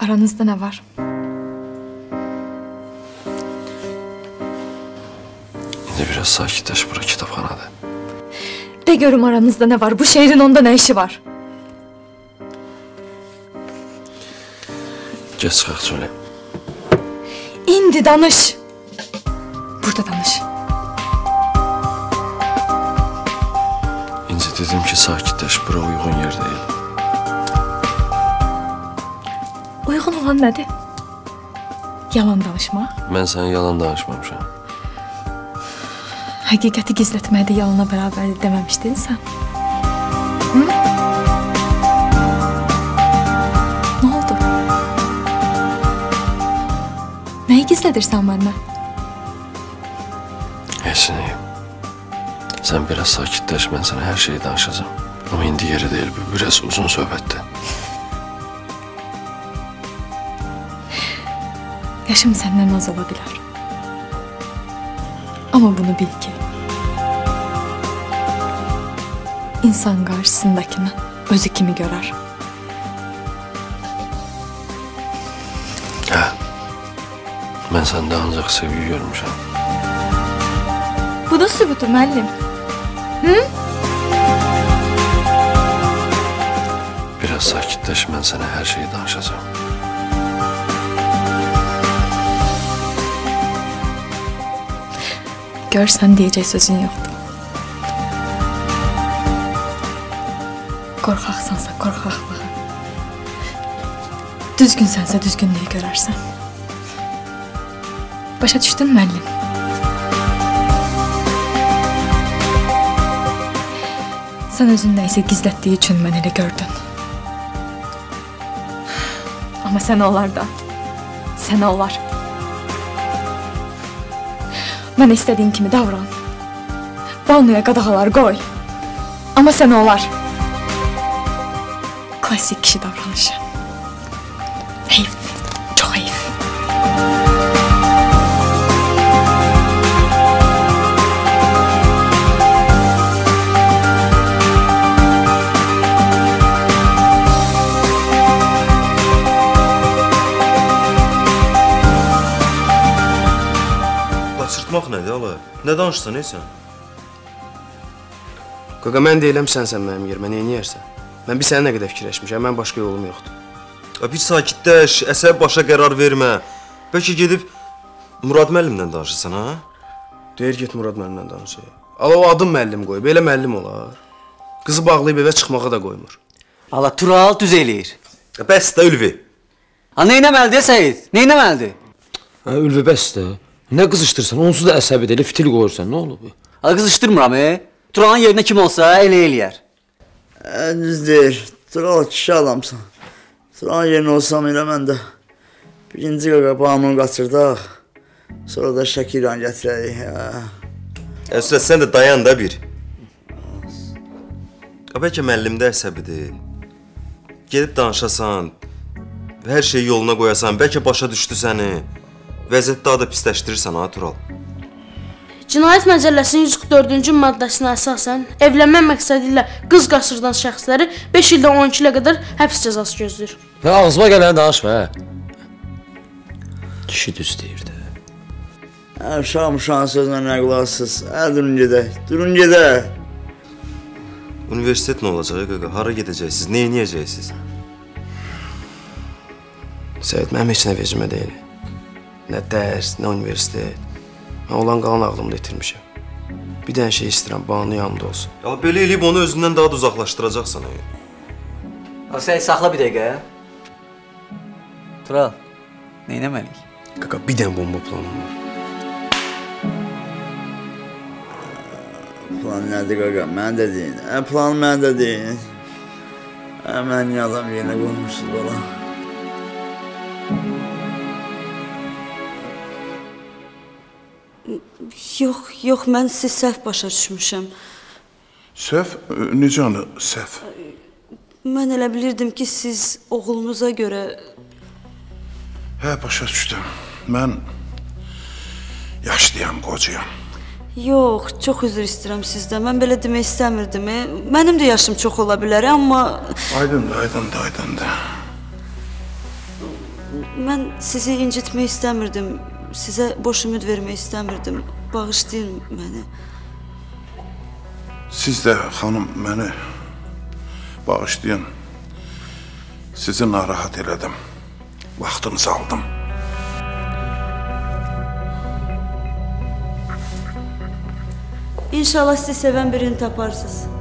Aranızda ne var? İndi biraz sakitləş bura kitabxanadır. De görüm aranızda ne var? Bu şehrin onda ne işi var? Geç çıxaq çölə. İndi danış. Burada danış. Dedim ki sakitləş bura uyğun yer deyil. Uygun olan nedir? Yalan danışmaq. Mən sənə yalan danışmamışam. Həqiqəti gizlətmək də yalana bərabərdir deməmişdin sən? Hı? Nə oldu? Nəyi gizlədirsən məndən? Heç nə. Sən biraz sakitləş, mən sənə hər şeyi danışacağam. Amma indi yeri deyil, bu biraz uzun söhbətdir. Yaşım səndən az ola bilər. Amma bunu bil ki, insan qarşısındakını özü kimi görər. Hə. Mən səndə ancaq sevgi görmüşəm. Bu da sübutu müəllim. Biraz sakitləş, mən sənə hər şeyi danışacağam. Görsən deyəcək sözün yoxdur. Qorxaqsansa qorxaqlığı. Düzgünsənsə düzgünlüyü görərsən. Başa düşdün müəllim? Sən özün nə isə gizlətdiyi üçün mən elə gördün. Amma sən olar da. Sən olar. Mən istədiyin kimi davran. Banuya qadağalar qoy. Amma sən olar. Qaçırtmaq nədir ala? Nə danışsan ey sən? Qaqa mən deyiləm sənsən mənim yerimə, nə edərsən? Mən bir sənin nə qədər fikirləşmişəm, mən başqa yolum yoxdur. Ya bir sakitləş, əsəb başa qərar vermə. Bəlkə gedib Murad müəllimlə danışırsan ha? Deyir get Murad müəllimlə danışır. Ala o adım müəllim qoyub, belə müəllim olar. Qızı bağlayıb evə çıxmağa da qoymur. Allah Tural düz eləyir. Bəs də Ülvi. Ha nə etməlidir Səid? Nə etməlidir? Hə, Ülvi bəs də. Nə qızışdırsan, onsuz da əsəbidir, elə fitil qoyursan, nə olub? Ha qızışdırmıram e. Turalın yerinə kim olsa elə eləyər. Düz deyir. Tural kişi adamsan. Tural yerinə olsam elə mən də birinci qaqa bağımını qaçırdaq. Sonra da Şəkiran gətirərik. hə. Əsas sən də dayan da bir. Bəlkə müəllim də əsəbidir. Gedib danışasan, hər şeyi yoluna qoyasan, bəlkə başa düşdü səni. Vəziyyət daha da pisləşdirirsən ha Tural. Cinayət Məcəlləsinin 144-cü maddəsinə əsasən evlənmə məqsədi ilə qız qaçırdan şəxsləri 5 ildən 12 ilə qədər həbs cəzası gözləyir. Hə, ağzıma gələni danışma, hə. Kişi düz deyir də. Hə, uşaq uşağın sözünə nə qulaqsız. Hə, durun gedək. Durun gedək. Universitet nə olacaq qaqa? Hara gedəcəksiniz? Nə edəcəksiniz? Səid mənim heç nə vecimə deyil. Nə dərs, nə universitet. Mən olan qalan ağlımda itirmişəm. Bir dənə şey istəyirəm, Banu yanımda olsun. Ya belə eləyib onu özündən daha da uzaqlaşdıracaqsan. ey. Ha Səid saxla bir dəqiqə. Tural. Nə etməliyik? Qaqa bir dənə bomba planım var. Plan nədir qaqa? Mən də deyin. Hə, plan mən də deyin. Hə, mən niyə adam yerinə qoymuşsunuz bala? Yox, yox, mən sizi səhv başa düşmüşəm. Səhv? Necə yəni səhv? Mən elə bilirdim ki, siz oğlunuza görə Hə, başa düşdüm. Mən yaşlıyam, qocayam. Yox, çox üzr istəyirəm sizdən. Mən belə demək istəmirdim. e. Mənim də yaşım çox ola bilər, amma Aydındır, aydındır, aydındır. mən sizi incitmək istəmirdim. Sizə boş ümid vermək istəmirdim. Bağışlayın məni. Siz də xanım məni bağışlayın. Sizi narahat elədim. Vaxtınızı aldım. İnşallah sizi sevən birini taparsınız.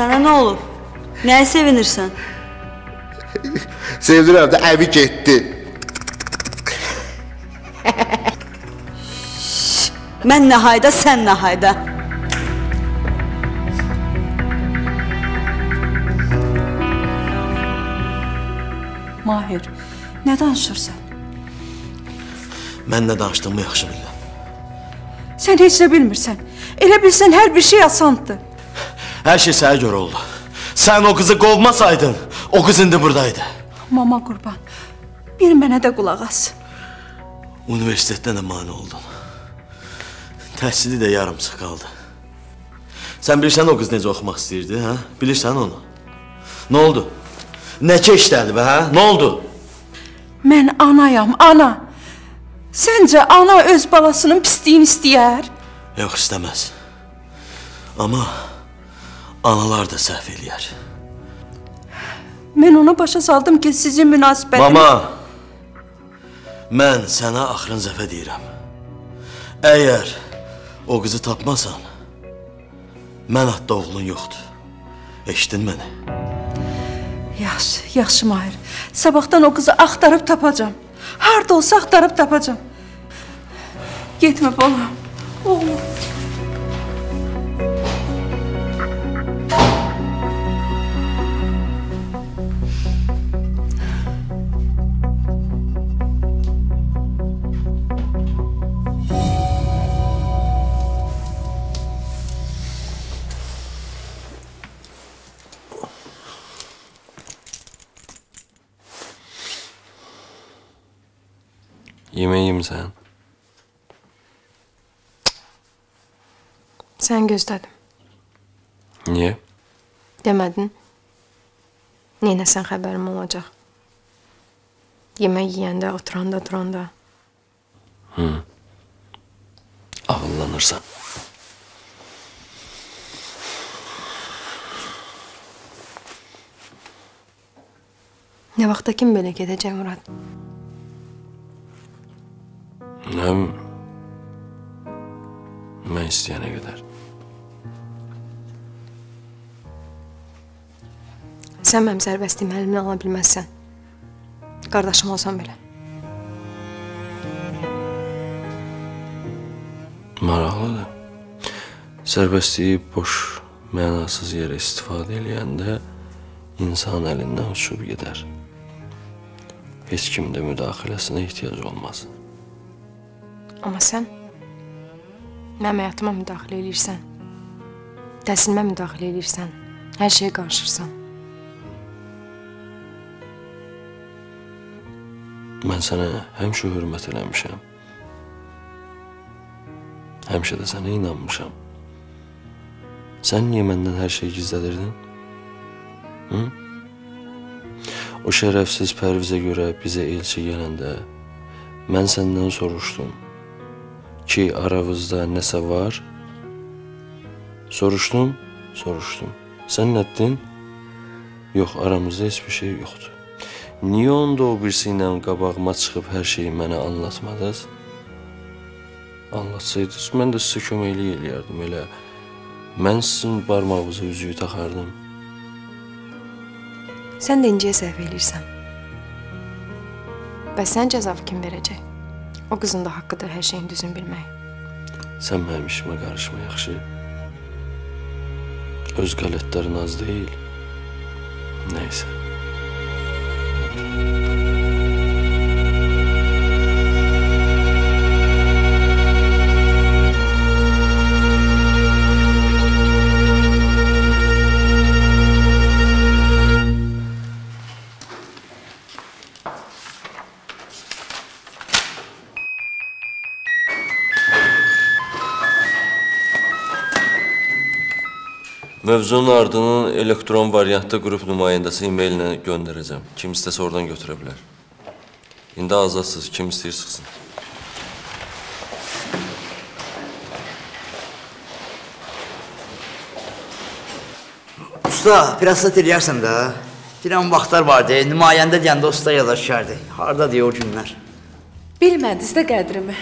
Sənə nə olub? Nəyə sevinirsən? Sevdirəm də əvi getdi. Mən nə hayda, sən nə hayda. Mahir, nə danışırsan? Mən nə danışdığımı yaxşı bilirəm. Sən heç nə bilmirsən. Elə bilsən hər bir şey asandır. Hər şey sənə görə oldu. Sən o qızı qovmasaydın, o qız indi buradaydı. Mama qurban. Bir mənə də qulaq as. Universitetdə də mane oldun. Təhsili də yarımçıq qaldı. Sən bilirsən o qız necə oxumaq istəyirdi, hə? Bilirsən onu? Nə oldu? Nə keçdəli və hə? Nə oldu? Mən anayam, ana. Səncə ana öz balasının pisliyini istəyər? Yox, istəməz. Amma analar da səhv eləyər. Mən ona başa saldım ki, sizin münasibətiniz... Mama, mən sənə axırın zəfə deyirəm. Əgər o qızı tapmasan, mən adda oğlun yoxdur. Eşitdin məni? Yaxşı, yaxşı Mahir. Sabahdan o qızı axtarıb tapacam. Harda olsa axtarıb tapacam. Getmə balam. Oğlum. Yemək yemisən? Sən gözlədim. Niyə? Demədin. Neynəsən xəbərim olacaq. Yemək yeyəndə, oturanda, duranda. Hı. Ağıllanırsan. Nə vaxta kim belə gedəcək Murad? Həm mən istəyənə qədər. Sən mənim sərbəstliyimi əlimdən ala bilməzsən. Qardaşım olsan belə. Maraqlıdır. Sərbəstliyi boş, mənasız yerə istifadə eləyəndə insan əlindən uçub gedər. Heç kimdə müdaxiləsinə ehtiyac olmaz. Amma sən mənim həyatıma müdaxilə eləyirsən. Təhsilimə müdaxilə eləyirsən. Hər şeyə qarışırsan. Mən sənə həmişə hörmət eləmişəm. Həmişə də sənə inanmışam. Sən niyə məndən hər şeyi gizlədirdin? Hı? O şərəfsiz Pərvizə görə bizə elçi gələndə mən səndən soruşdum ki, aramızda nəsə var? Soruşdum, soruşdum. Sən nə etdin? Yox, aramızda heç bir şey yoxdur. Niyə onda o birisi ilə qabağıma çıxıb hər şeyi mənə anlatmadınız? Anlatsaydınız, mən də sizə köməklik eləyərdim. Elə mən sizin barmağınıza üzüyü taxardım. Sən də inciyə səhv eləyirsən. Bəs sən cəzavı kim verəcək? O qızın da haqqıdır hər şeyin düzün bilmək. Sən mənim işimə qarışma, yaxşı? Öz qələtlərin az deyil. Nəysə. Mövzunun ardının elektron variantda qrup nümayəndəsi e-mailinə göndərəcəm. Kim istəsə oradan götürə bilər. İndi azadsınız, kim istəyir çıxsın. Usta, pirasat eləyərsən də. Deyirəm vaxtlar vardı, nümayəndə deyəndə usta yada düşərdi. Harda deyə o günlər. Bilmədiniz də qədrimi.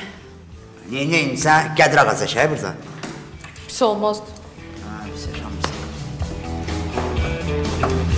Niyə, niyə, sən ağacaq hə burada? Pis olmazdı. Mənim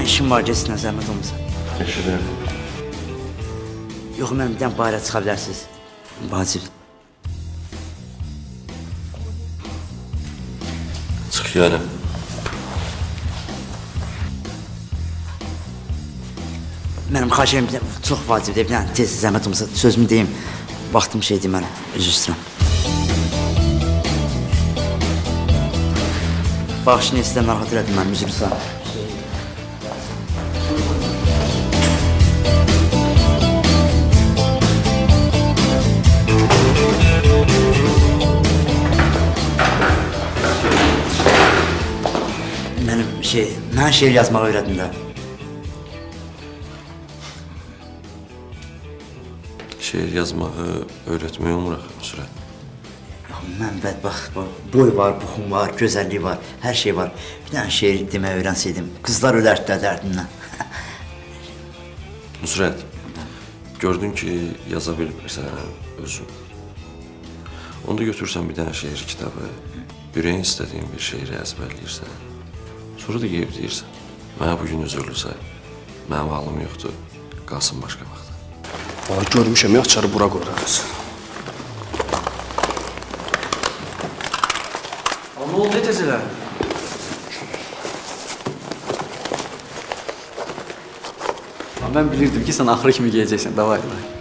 e, bir dənə işim var, getsin zəhmət olmasa. Eşidirəm. Yox, mən bir dənə bayıra çıxa bilərsiniz. Vacib. Çıx yəni. Mənim xahişim çox vacibdir. Bir dənə tez zəhmət olmasa sözümü deyim. Vaxtım şeydir mən. Üzr istəyirəm. Bağışını istəyirəm, narahat elədim mən, üzr istəyirəm. Şey, mən şeir yazmağı öyrədim də. Şeir yazmağı öyrətmək olmur axı Nusrət. Mən bədbəxt, boy var, buxum var, gözəllik var, hər şey var. Bir dənə şeir demək öyrənsəydim, qızlar ölərdi də dərdimdən. Nusrət, gördün ki, yaza bilmirsən özün. Onda götürsən bir dənə şeir kitabı, ürəyin istədiyin bir şeiri əzbərləyirsən. Sonra da yeyib deyirsən, mənə bugün üzürlü say. Mənim halım yoxdur, qalsın başqa vaxta. Valla görmüşəm, yaxçarı bura qoyarız. Ne oldu ne tezeler? Ben bilirdim ki sen ahıra kimi geleceksin. Davay davay.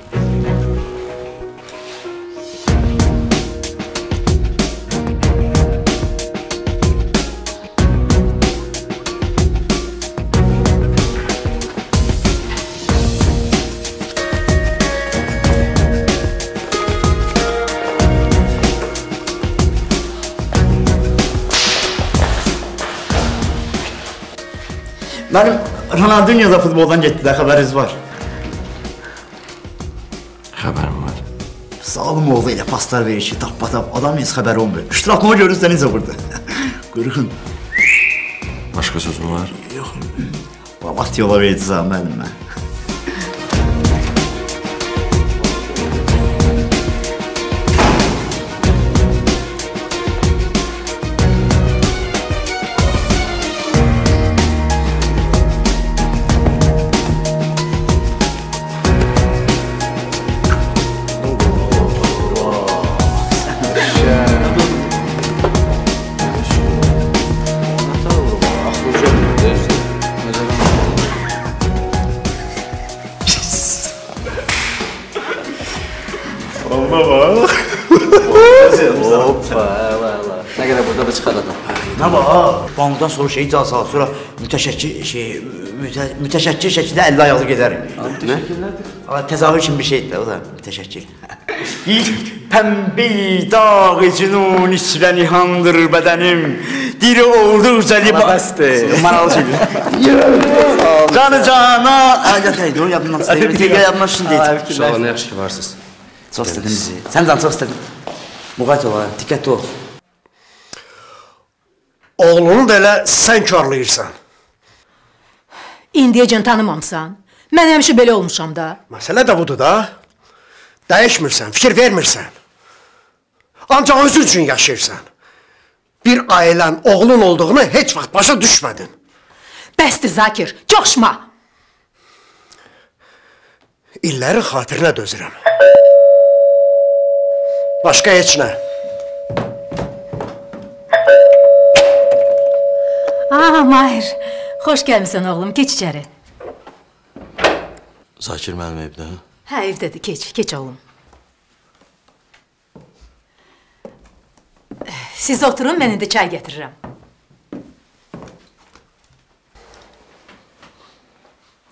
Mənim Ronaldinho da futboldan getdi də, xəbəriniz var. Xəbərim var. Sağlam oğlu ilə paslar verir ki, tap-tap adam heç xəbəri olmur. İştirakımı görürüz də necə vurdu. Qırxın. Başqa sözün var? Yox. Vaxt yola verdi zə müəllim mən. Ona bak. Hoppa, valla. Ne kadar burada da çıkar adam. Nə var? Bankdan soruş icazə al, sonra mütəşəkkir şey mütə, mütəşəkkir şəkildə 50 ayaqlı gedərik. Nə? Amma təzahür kimi bir şeydir də, o da mütəşəkkir. Pəmbi dağ cünun içrə nihandır bədənim. Diri olduqca liba... bəsdir. Manalı şeydir. Canı cana... Ay, yataydı, o yadımdan çıxdı. Tegə yadımdan şimdi. Uşaqlar nə yaxşı ki varsınız. Çox istədim bizi. Sən can çox istədim. Müqayət ol, diqqətli ol. Oğlunu da elə sən karlayırsan. İndiyəcən tanımamsan. Mən həmişə belə olmuşam da. Məsələ də budur da. Dəyişmirsən, fikir vermirsən. Ancaq özün üçün yaşayırsan. Bir ailən, oğlun olduğunu heç vaxt başa düşmədin. Bəsdir Zakir, coşma. İllərin xatirinə dözürəm. Başqa heç nə. Aa, Mahir. Xoş gəlmisən oğlum, keç içəri. Zakir müəllim evdə? Hə, evdədir, keç, keç oğlum. Siz oturun, mən indi çay gətirirəm.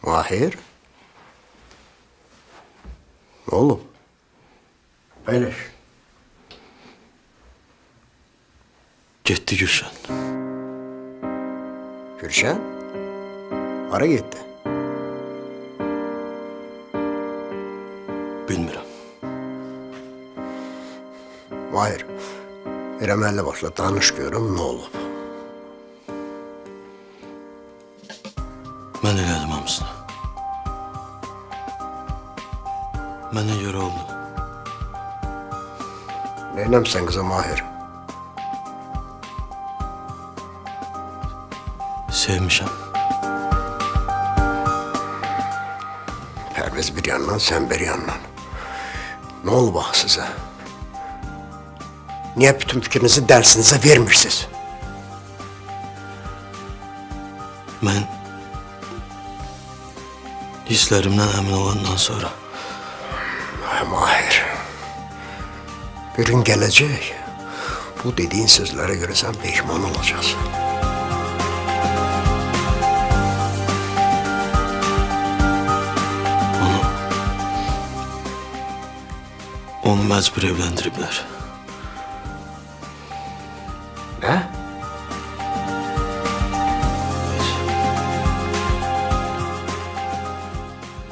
Mahir? Oğlum. Əyləş. Getdi Gülşən. Gülşən? Hara getdi? Bilmirəm. Mahir, elə mənlə başla danış görüm nə olub. Mən elədim hamısını. Mənə görə oldu. Neynəmsən qıza Mahir? Sevmişəm. Pərviz bir yandan, sən bir yandan. Nə olub axı sizə? Niyə bütün fikrinizi dərsinizə vermirsiniz? Mən hisslərimdən əmin olandan sonra Ay Mahir. Bir gün gələcək. Bu dediyin sözlərə görə sən peşman olacaqsan. Onu məcbur evləndiriblər. Nə?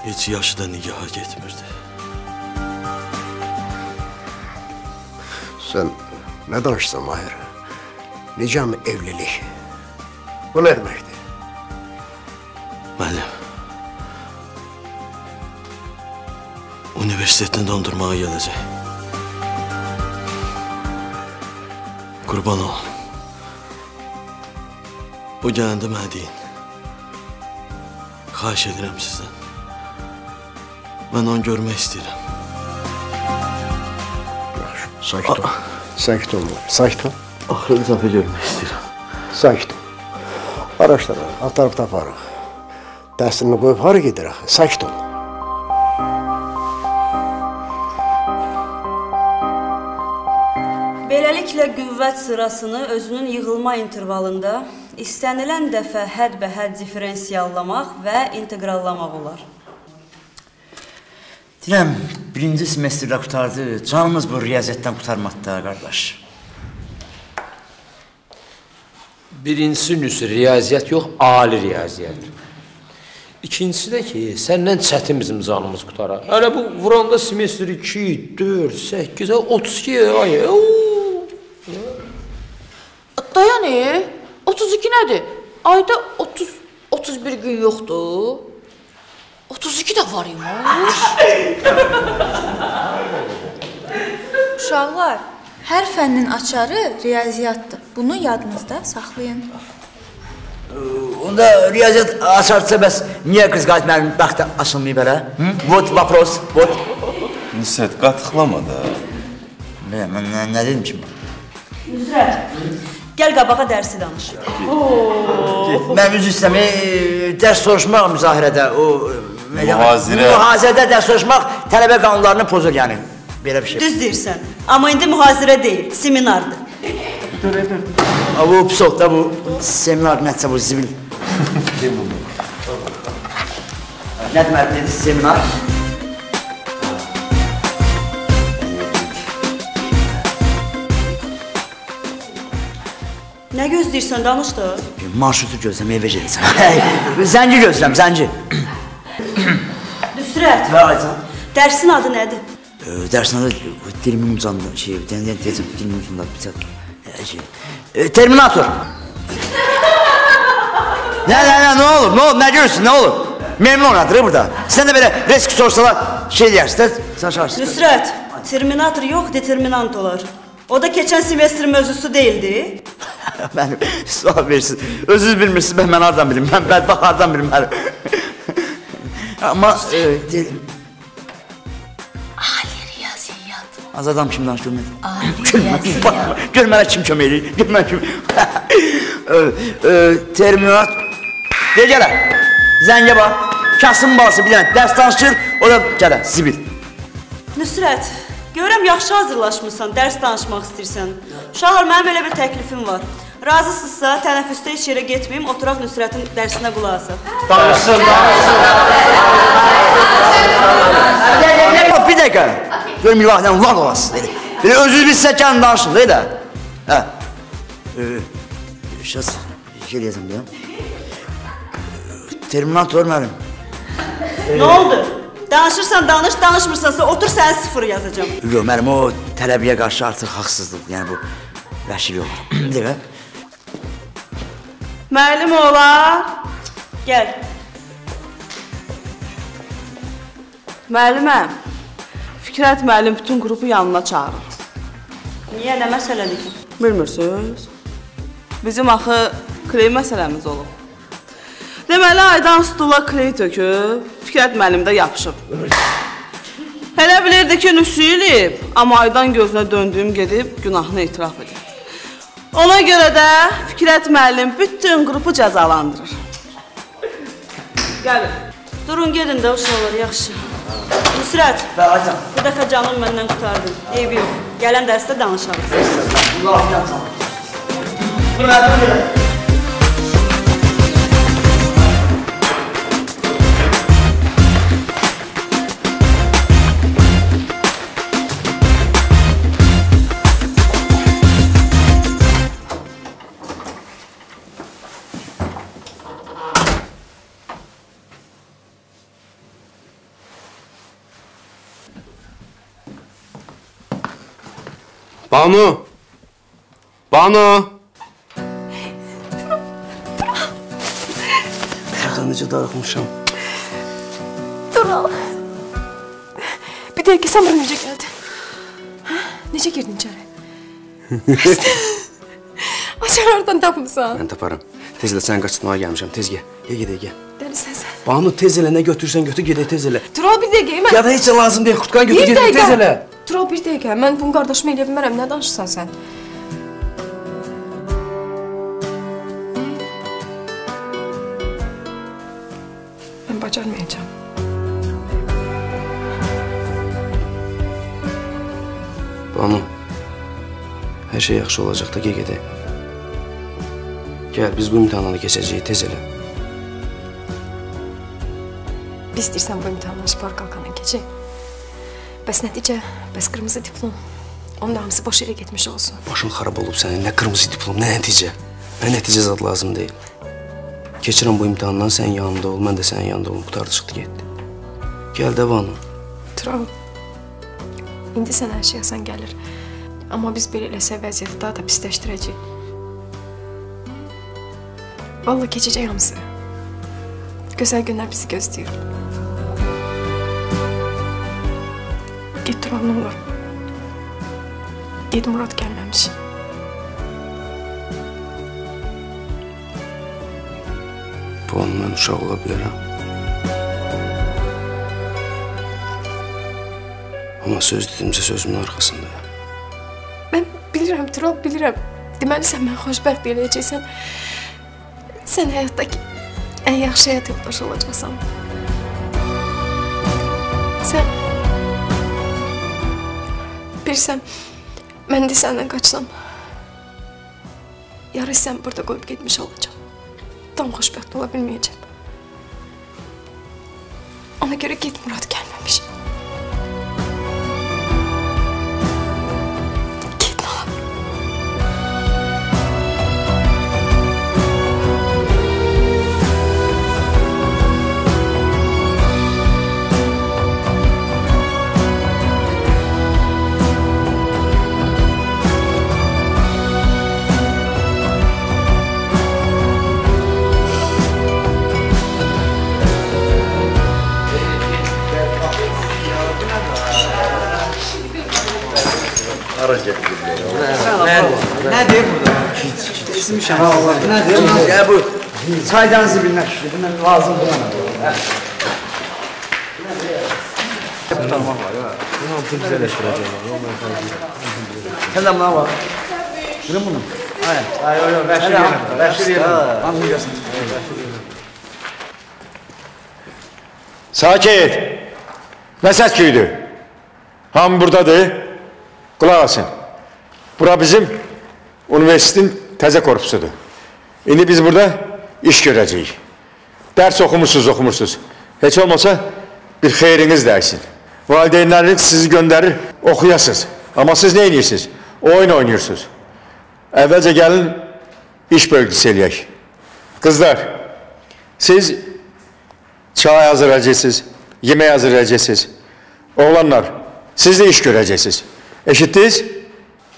Heç yaşı da nigaha getmirdi. Sən nə danışsan Mahir? Necəmi evlilik? Bu nə deməkdir? Universitetini dondurmağa gələcək. Qurban ol. O gələndə mənə deyin. Xahiş edirəm sizdən. Mən onu görmək istəyirəm. Sakit ol. Sakit ol. Sakit ol. Axırı dəfə görmək istəyirəm. Sakit ol. Araşdırarıq, axtarıb taparıq. Dərsini qoyub hara gedir axı? Sakit ol. Qüvvət sırasını özünün yığılma intervalında istənilən dəfə hədbəhəd diferensiallamaq və inteqrallamaq olar. Deyirəm, birinci semestrdə qutardı. Canımız bu riyaziyyatdan qutarmadı da, qardaş. Birincisi nüsü riyaziyyat yox, ali riyaziyyat. İkincisi də ki, səndən çətin bizim canımız qutarar. Hələ bu vuranda semestr 2, 4, 8, 32 ay. Dayan, Yəni 32 nədir? Ayda 30 31 gün yoxdur. 32 də var imiş. Uşaqlar, hər fənnin açarı riyaziyyatdır. Bunu yadınızda saxlayın. Onda riyaziyyat açarsa bəs niyə qız qayıt mənim bəxtə açılmayıb elə? Vot vapros, vot. Nisət, qatıqlama da. Bilmə, mən nə, nə dedim ki? Üzrət, gəl qabağa dərsi danış. Mən üzr istəmi, dərs soruşmaq müzahirədə, o... Mühazirə. Mühazirədə dərs soruşmaq tələbə qanunlarını pozur yəni. Belə bir şey. Düz deyirsən. Amma indi mühazirə deyil, seminardır. Ha, bu pis oldu da bu seminar nəticə bu zibil. Nə deməli dedi seminar? Nə gözləyirsən, danış da. Marşrutu gözləm, evə gedirsən. zənci gözləm, zənci. Nüsrət, Və Aycan. dərsin adı nədir? Ee, Dərsin adı dilimin uzandı, şey, deyəcəm, dilimin uzandı, bir. Ee, Şey, e, Terminator. nə, nə, nə, nə olur, nə olur, nə görürsün, nə olur? Memnun onadır burada. Sən də belə risk sorsalar şey deyərsən, də saçarsın. Nüsrət, Terminator yox, determinant olar. O da geçen semestr mövzusu değildi. Mənim, sual verirsiniz. Özünüz bilmirsiniz, ben, ben hardan bilim. Ben, ben bak hardan bilim. Ama e, dedim. Ali Riyazi yat. Az adam kimden görmedi? Ali Riyazi yat. Görmene kim kömeli? Görmene kim? e, e, terminat. De gele. Zenge bak. Kasım balası bilen ders tanışır. O da gele. Zibil. Nusret. Görürəm yaxşı hazırlaşmısan, dərs danışmaq istəyirsən. Uşaqlar, mənim belə bir təklifim var. Razısınızsa, tənəffüsdə heç yerə getməyim, oturaq Nüsrətin dərsinə qulaq asaq. Danışsın, danışsın. Bir dəqiqə, görüm bir vaxtdan lan olasın. Elə, elə özünüz bir səkən danışın, də. Hə. Şəs, şey deyəcəm deyəm. Terminator mənim. Nə oldu? Danışırsan danış, danışmırsansa otur səni sıfır yazacağam. Yox, mənim o tələbiyə qarşı artıq haqsızlıq, yəni bu vəhşilik. Bir dəqiqə. Müəllim oğlan, gəl. Müəlliməm, Fikrət müəllim bütün qrupu yanına çağırır. Niyə, nə məsələdir ki? Bilmirsiniz? Bizim axı kley məsələmiz olub. Deməli, aydan stula kley töküb, Fikrət müəllim də yapışıb. Elə bilirdi ki, nüsüyləyib, amma aydan gözünə döndüyüm gedib günahını etiraf edir. Ona görə də Fikrət müəllim bütün qrupu cəzalandırır. Gəlin. Durun, gedin də uşaqlar, yaxşı. Nüsrət, bu dəfə canım məndən qurtardın. Eybi yox. Gələn dərsdə danışarıq. Allah yapsın. Banu! Banu! Burada necə darıxmışam. Tural. Bir dəqiqə sən bura necə gəldin? Hə? Necə girdin içəri? Açar oradan tapmısan. Mən taparam. Tez elə səni qaçırtmağa gəlmişəm. Tez gəl. Gəl gedək gəl. Dəlisən sən. Banu tez elə nə götürsən götür gedək tez elə. Tural bir dəqiqə mən... Ya da heç lazım deyil. Xutkan götür gedək tez elə. Tural bir dəqiqə. Mən bunu qardaşıma eləyə bilmərəm. Nə danışırsan sən? Mən bacarmayacağam. Banu. Hər şey yaxşı olacaq da gedək. Gəl biz bu imtahanı keçəcəyik tez elə. Bir istəyirsən bu imtahandan spor qalqanın keçək. Bəs nəticə, bəs qırmızı diplom. Onun hamısı boş yerə getmiş olsun. Başın xarab olub sənin. Nə qırmızı diplom, nə nəticə. Nə nəticə zad lazım deyil. Keçirəm bu imtahandan sən yanımda ol, mən də sənin yanında olum. Qutardı çıxdı getdi. Gəl də Banu. Tural, indi sən hər şey asan gəlir. Amma biz belə eləsə vəziyyəti daha da pisləşdirəcəyik. Vallahi keçəcək hamısı. Gözəl günlər bizi gözləyir. Get Tural, nə olur. Get Murad gəlməmiş. Bu an mən uşaq ola bilərəm. Amma söz dedimcə sözümün arxasındayam. Mən bilirəm, Tural, bilirəm. Deməli sən məni xoşbəxt eləyəcəksən. Sən həyatdakı ən yaxşı həyat yoldaşı olacaqsan. Sən bilirsən, mən də səndən qaçsam, yarı sən burada qoyub getmiş olacağam. Tam xoşbəxt ola bilməyəcəm. Ona görə get Murad gəlməmiş. Keçmişəm ha Allah. Nə deyir? Ya bu çaydan zibilinə düşdü. Bundan lazım buna. Tamam var ya. Sen de buna bak. Kırın bunu. Hayır. Hayır, hayır, Bəşir yerine. Bəşir yerine. Hamsını görsün. Sakit. Nə səs küydü? Hamı buradadır. Qulaq asın. Bura bizim universitetin təzə korpusudur. İndi biz burada iş görəcəyik. Dərs oxumursuz, oxumursuz. Heç olmasa bir xeyriniz dəysin. Valideynləriniz sizi göndərir, oxuyasınız. Amma siz nə edirsiniz? Oyun oynuyorsunuz. Əvvəlcə gəlin iş bölgüsü eləyək. Qızlar, siz çay hazırlayacaqsınız, yemək hazırlayacaqsınız. Oğlanlar, siz də iş görəcəksiniz. Eşitdiniz?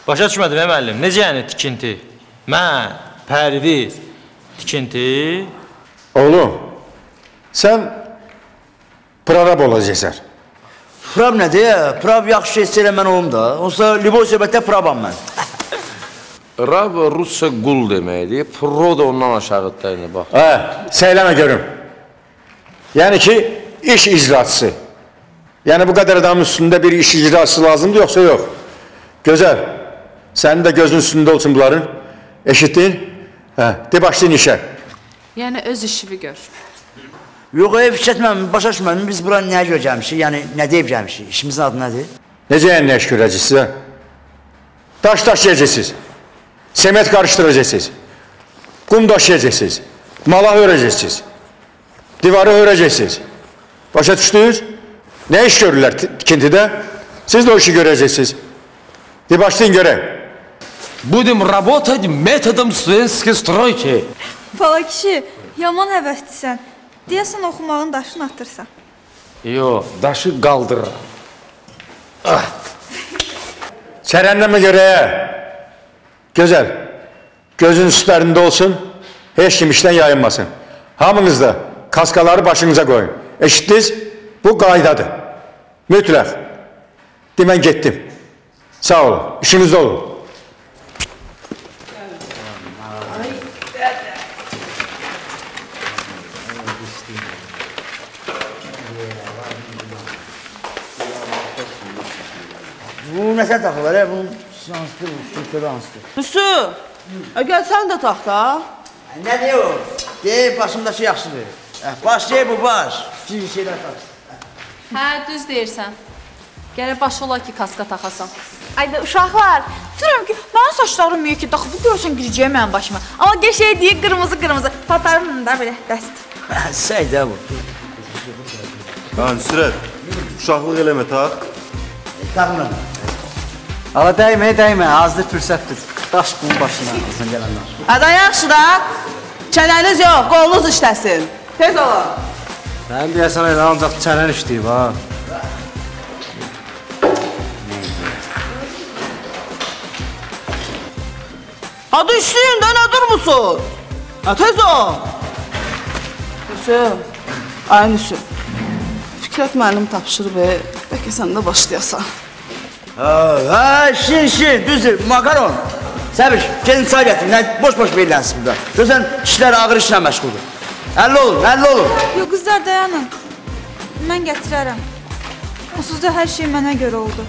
Başa düşmədim, müəllim. Necə yəni tikinti? Mən, Pərviz, tikinti? Oğlum, sən prorab olacaqsan. Prab nədir? Prab yaxşı şey istəyirəm mən olum da. Onsa Liboy söhbətdə prabam mən. Rab rusca qul deməkdir. Pro da ondan aşağıdır indi bax. Hə, səyləmə görüm. Yəni ki, iş icraçısı. Yəni bu qədər adamın üstündə bir iş icraçısı lazımdır, yoxsa yox? Gözəl. Sənin də gözün üstündə olsun bunların. Eşitdin? Hə, de başlayın işə. Yəni öz işini gör. Yox, ev fikir etməm, başa düşmədim. Biz bura nəyə görə gəlmişik? Yəni nə deyib gəlmişik? İşimizin adı nədir? Necə yəni nə iş görəcəksiniz, hə? Daş daşıyacaqsınız. Sement qarışdıracaqsınız. Qum daşıyacaqsınız. Mala hörəcəksiniz. Divarı hörəcəksiniz. Başa düşdünüz? Nə iş görürlər ti- tikintidə? Siz də o işi görəcəksiniz. De başlayın görək. Будем работать методом светской стройки. Bala kişi, yaman həvəslisən. Deyəsən oxumağın daşını atırsan. Yo, daşı qaldırıram. Sərənnəmə görəyə. Gözəl. Gözün üstlərində olsun. Heç kim işdən yayınmasın. Hamınız da kaskaları başınıza koyun. Eşittiniz? Bu qaydadır. Mütləq. Demən getdim. Sağ olun. İşinizdə olun. Nəsə taxırlar, hə? Bunun şanslı, bu sürtədə hansıdır. Hüsü, əgər sən də tax da. Nə deyir o? Deyir, başımdakı yaxşıdır. Hə, baş deyir bu baş. Bir şeylər tax. Hə, düz deyirsən. Gərək baş ola ki, kaska taxasan. Ayda uşaqlar, düşünürəm ki, mənim saçlarım niyə ki, daxı bu görsən girəcək mənim başıma. Amma qəşəng deyir, qırmızı qırmızı. Patarım da belə dəst. Səy də bu. Ha, Nüsrət, uşaqlıq eləmə tax. Taxmıram. Ala dəymə, dəymə, azdır fürsətdir. Daş bunun başına, ağzına gələnlər. Ədə yaxşı da. Çənəniz yox, qolunuz işləsin. Tez olun. Mənim deyəsən elə ancaq çənən işləyib ha. Hadi işləyin də, nə durmusun? Ha, tez ol. Hüsü, ay Hüsü. Fikrət müəllim tapşırıb, e, bəlkə sən də başlayasan. Ha, ha, şin, şin, düzdür, makaron. Səbiş, gelin çay gətirin, nə boş-boş verilənsin burada. Görsən, kişilər ağır işlə məşğuldur. Əlli olun, əlli olun. Yox, qızlar dayanın. Mən gətirərəm. Onsuz da hər şey mənə görə oldu.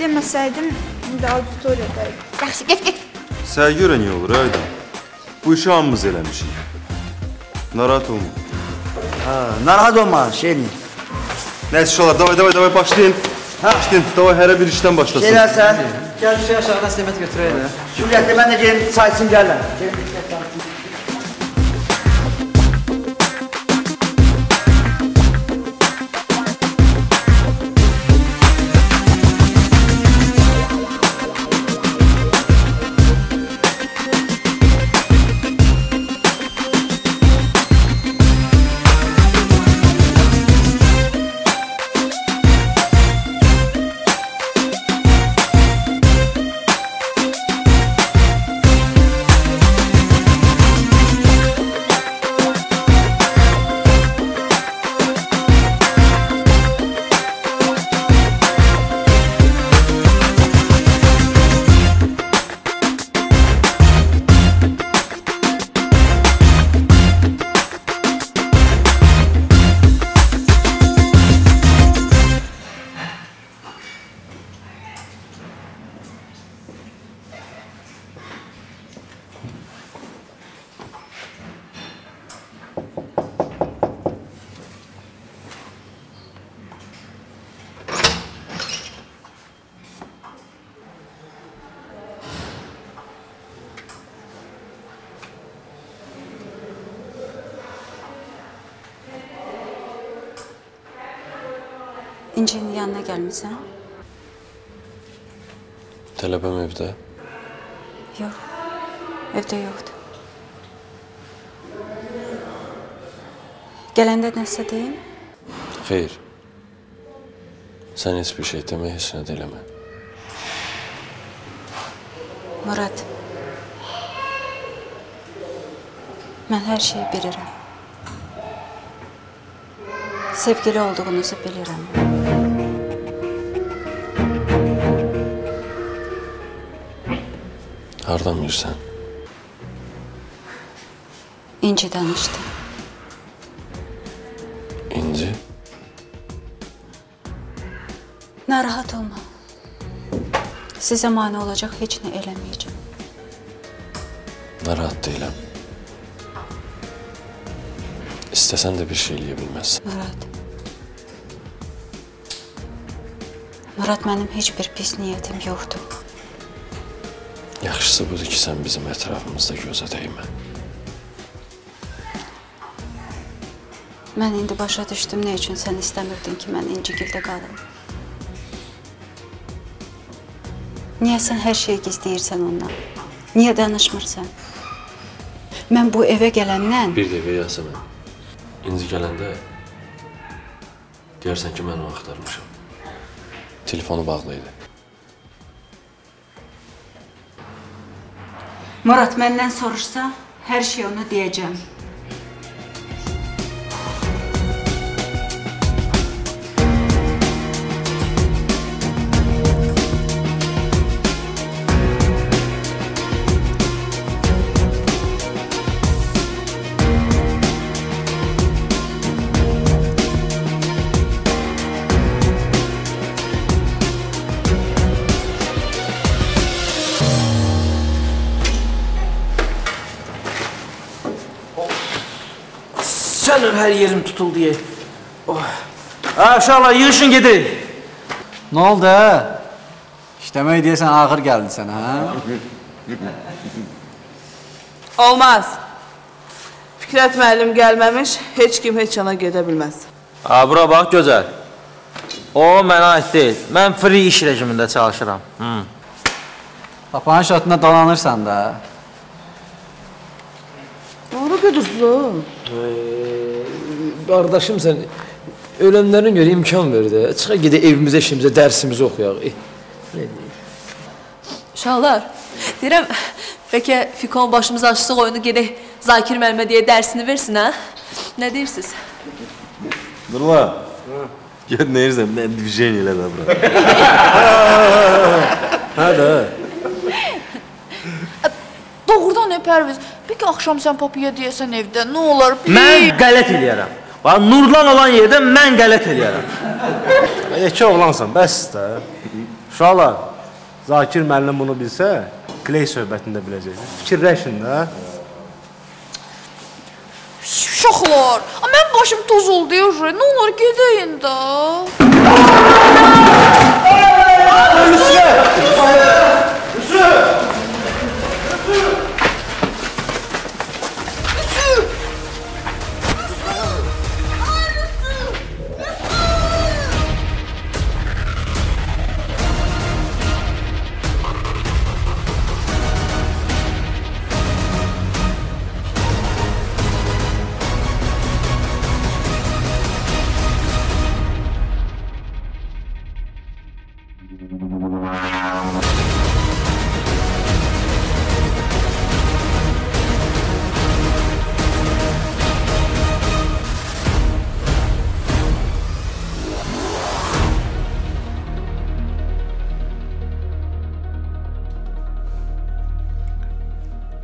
Deməsəydim, indi auditoriyadaydım. Yaxşı, get, get. Sənə görə niyə olur, Ayda? Bu işi hamımız eləmişik. Narahat olma. Ha, narahat olma, şey eləyim. Nəysə uşaqlar, davay, davay, davay, başlayın. Başlayın, davay, hərə bir işdən başlasın. Şeylər sən. Gəl şey aşağıdan sement götürək də. Sürətlə mən də gelim çay için gəlirəm. Gelin, İncinin gəlmisən? Tələbəm evdə. Yox. Evdə yoxdur. Gələndə nəsə deyim? Xeyr. Sən heç bir şey demə, heç nə də eləmə. Murad. Mən hər şeyi bilirəm. Sevgili olduğunuzu bilirəm. Hardan bilirsən? İnci danışdı. İnci. Narahat olma. Sizə mane olacaq heç nə eləməyəcəm. Narahat deyiləm. İstəsən də bir şey eləyə bilməzsən. Murad. Murad mənim heç bir pis niyyətim yoxdur. Yaxşısı budur ki, sən bizim ətrafımızda gözə dəymə. Mən indi başa düşdüm nə üçün sən istəmirdin ki, mən İncigildə qalım. Niyə sən hər şeyi gizləyirsən ondan? Niyə danışmırsan? Mən bu evə gələndən Bir dəqiqə Yasəmən. İnci gələndə deyərsən ki, mən onu axtarmışam. Telefonu bağlı idi. Murad məndən soruşsa, hər şey onu deyəcəm. Hər yerim tutuldu ye. Oh. Ha, uşaqlar yığışın gedirik. Nə oldu? İşləmək deyəsən ağır gəldi sənə, hə? Olmaz. Fikrət müəllim gəlməmiş heç kim heç yana gedə bilməz. Ha, bura bax gözəl. O mənə aid deyil. Mən free iş rejimində çalışıram. Hı. Papanın şatına dolanırsan da. Hara gedirsən? Qardaşım sən ölənlərin görə imkan ver də. Çıxa gedək evimizə, işimizə, dərsimizi oxuyaq. E, nə? Uşaqlar, deyirəm, bəlkə Fikon başımıza açsıq oyunu gedək Zakir müəllimə deyə dərsini versin, hə? Nə deyirsiniz? Nurla. Gör nə edirsən, nə divizyon elə də bura. Hə də. Doğrudan ne Pərviz? Peki axşam sən papaya deyəsən evdə, nə olar? Mən qələt eləyərəm. Bax, Nurlan olan yerdə mən qələt eləyərəm. Yekə oğlansan, bəs də. Uşaqlar, Zakir müəllim bunu bilsə, Kley söhbətində biləcək. Fikirləşin də. Uşaqlar, a, mən başım toz oldu ya, nə olar gedəyin də.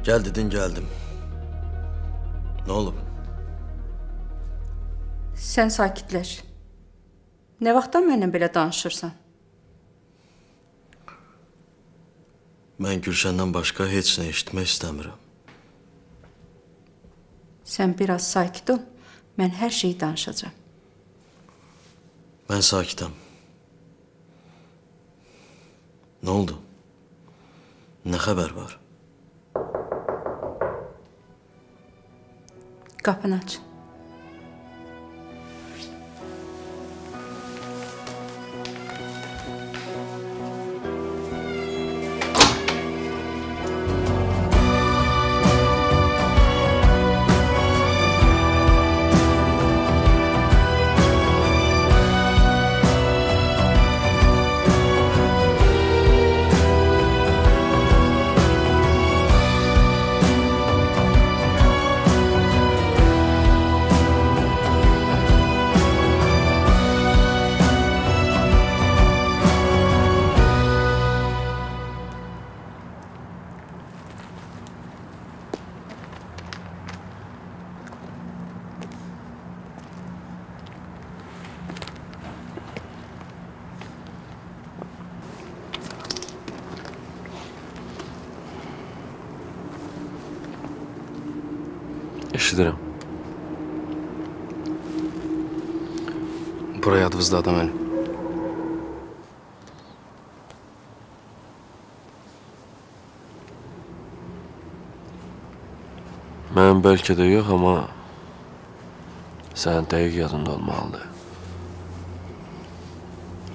Gəl dedin, gəldim. Nə olub? Sən sakitləş. Nə vaxtdan mənlə belə danışırsan? Mən Gülşəndən başqa heç nə eşitmək istəmirəm. Sən biraz sakit ol. Mən hər şeyi danışacağam. Mən sakitəm. Nə oldu? Nə xəbər var? Qapını aç. Eşidirəm. Bura yadınızda adam mənim. Mən bəlkə də yox, amma sənin dəqiq yadında olmalıdır.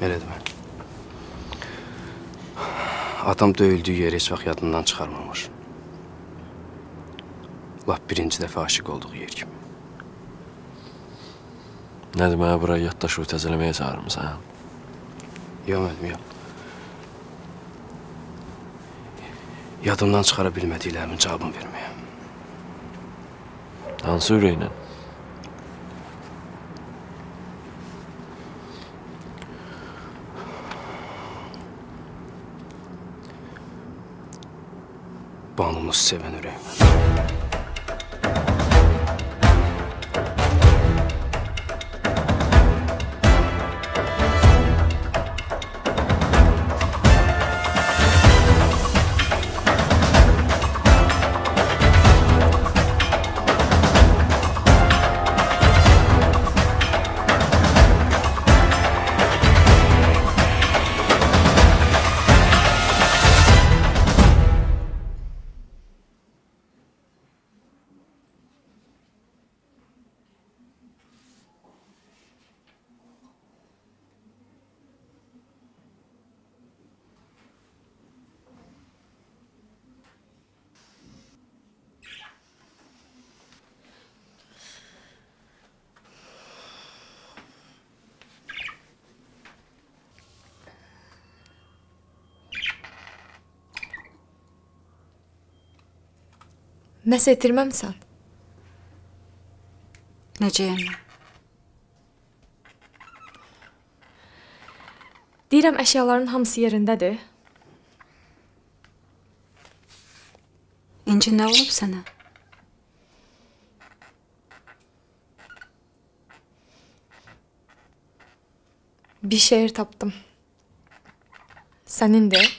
Elə demə. Atam döyüldüyü yeri heç vaxt yadından çıxarmamış. Lap birinci dəfə aşiq olduğu yer kimi. Nədir mənə bura yaddaşı təzələməyə çağırmısan? Yox müəllim, yox. Yadımdan çıxara bilmədiklərimin cavabını verməyə. Hansı ürəklə? Banunu sevən ürəyimlə. Nəsə itirməmisən? Necə yəni? Deyirəm əşyaların hamısı yerindədir. İnci nə olub sənə? Bir şeir tapdım. Sənindir.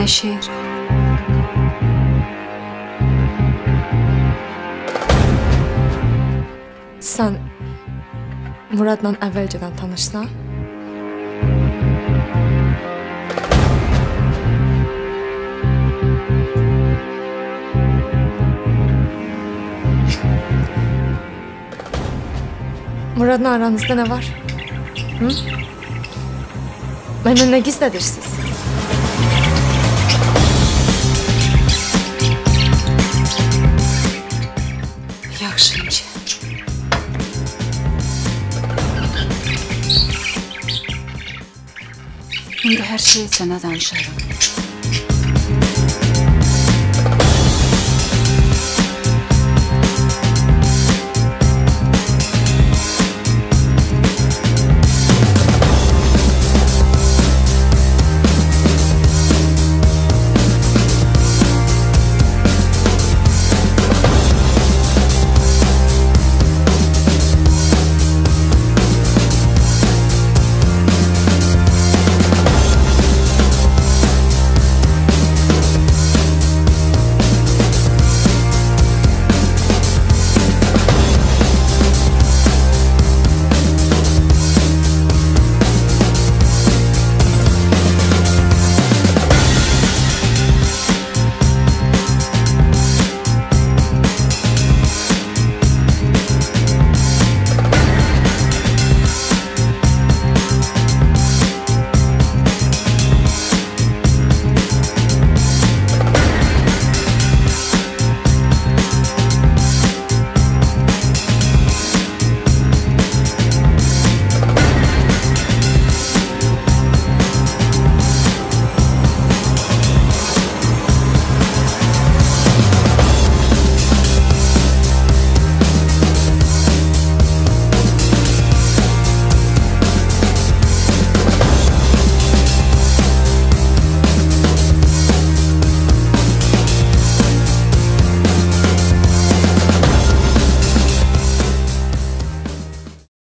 Nə şeir? Sən Muradla əvvəlcədən tanışsan? Muradla aranızda nə var? Hı? Məndən nə gizlədirsiniz? İndi hər şeyi sənə danışaram.